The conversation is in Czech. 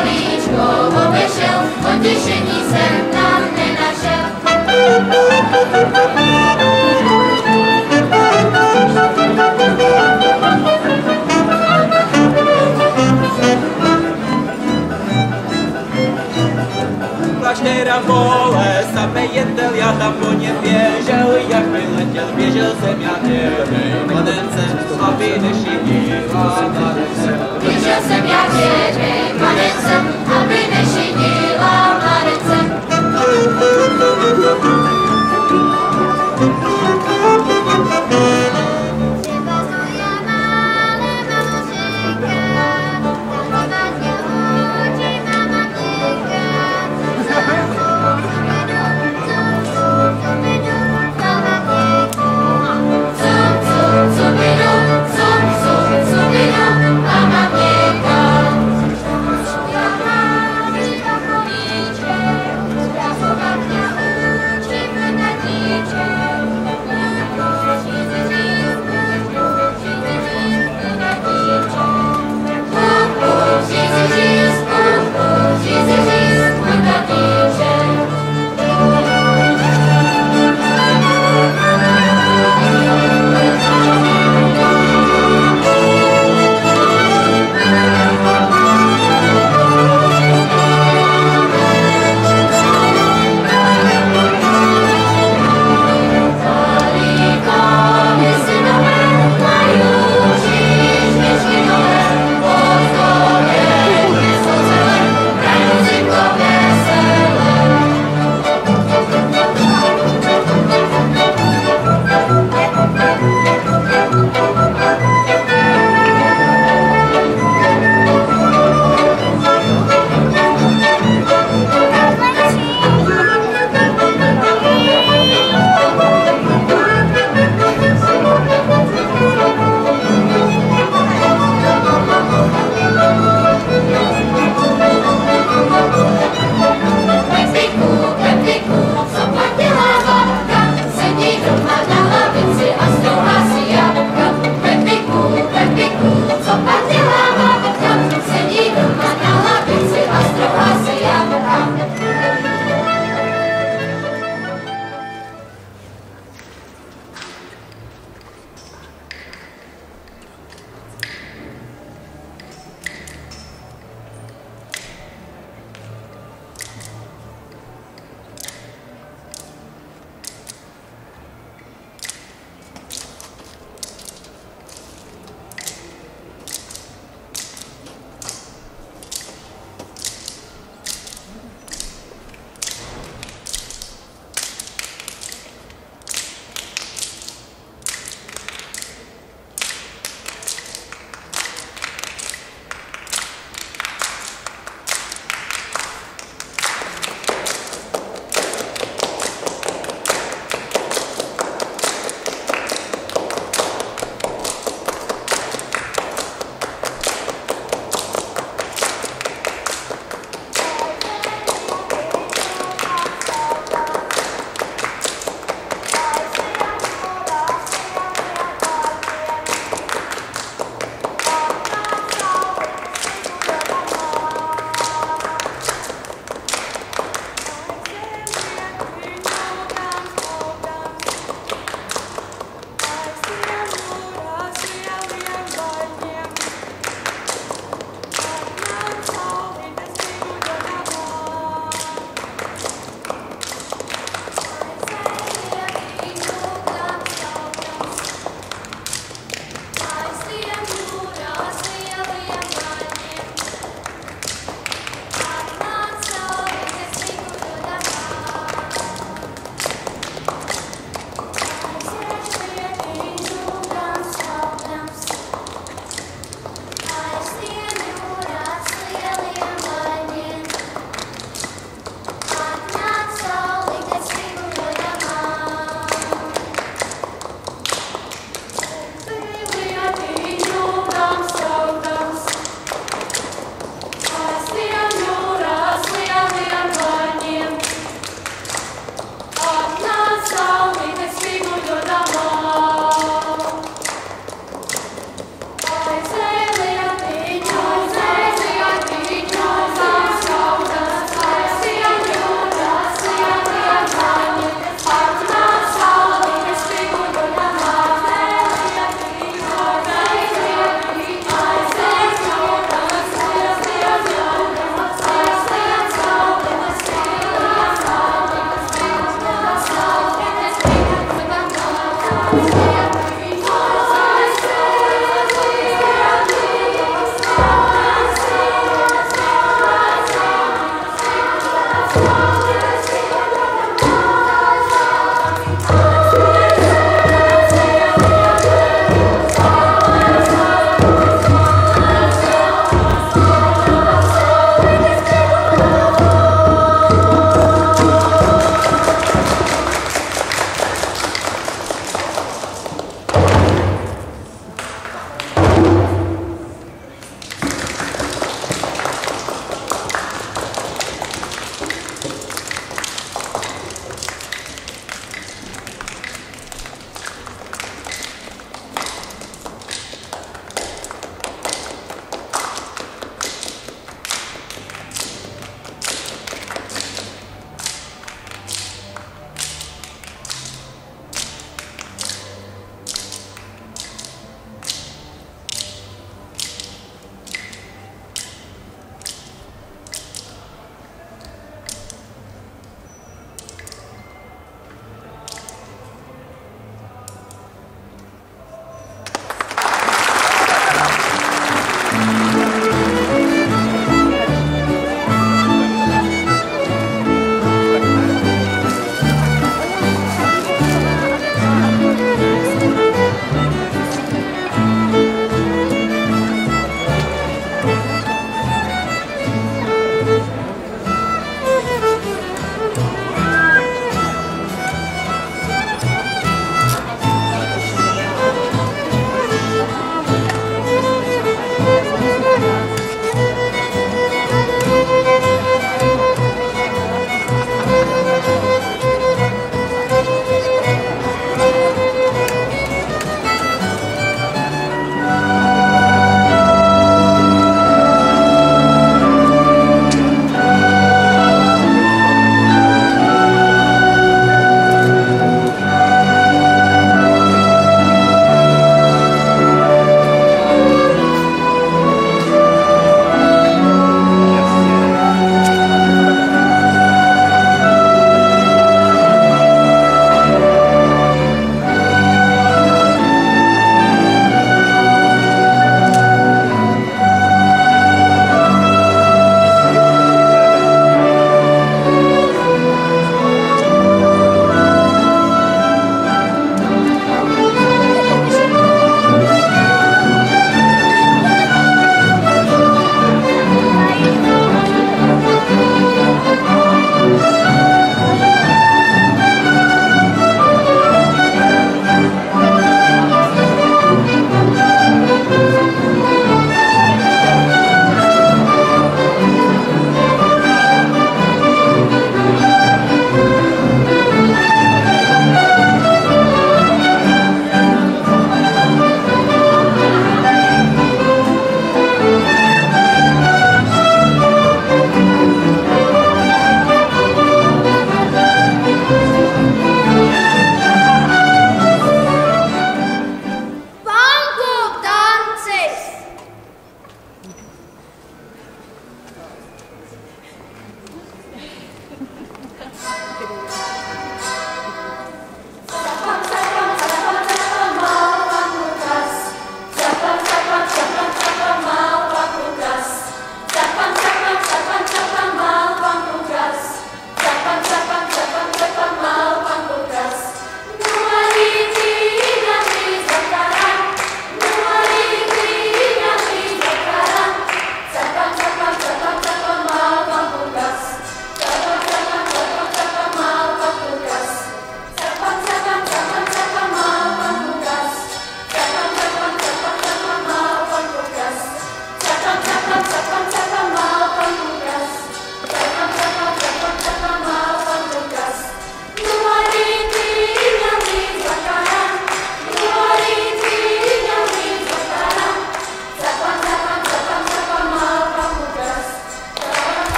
jsem kolíčko obešel, potěšení jsem tam nenašel. Kláštera bolest a mejetel, já tam po něm běžel, jak by letěl, běžel jsem já mladence. Běžel jsem já věřej mladencem, aby nešinila